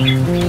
Mm-hmm.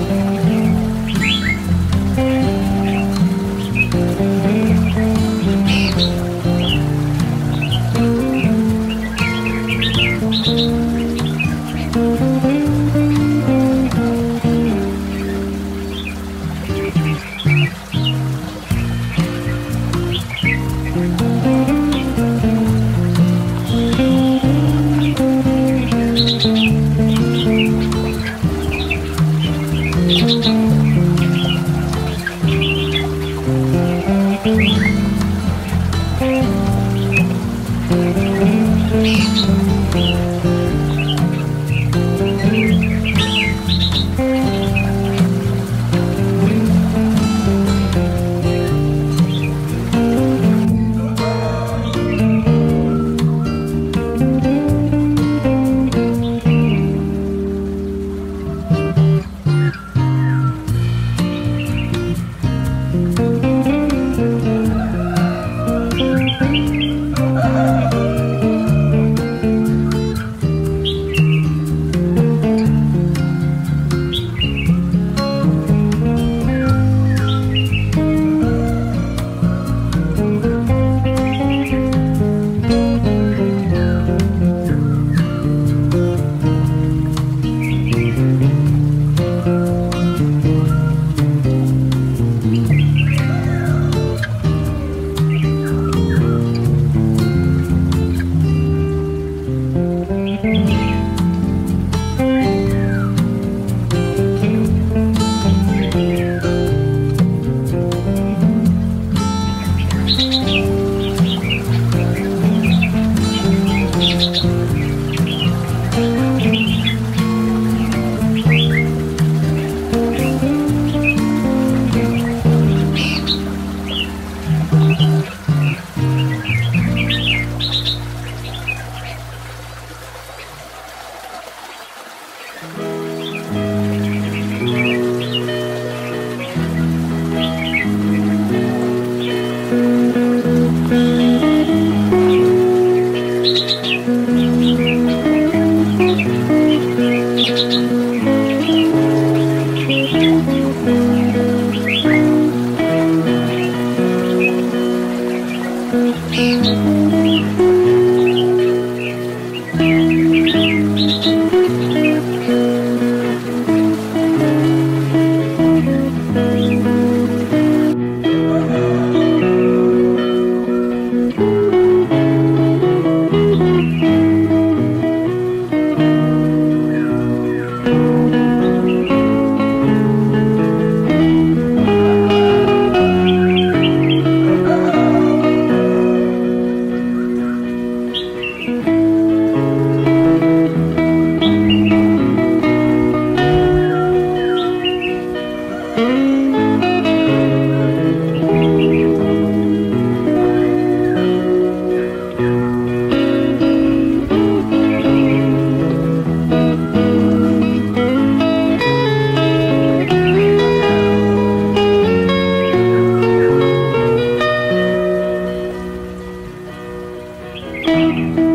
Música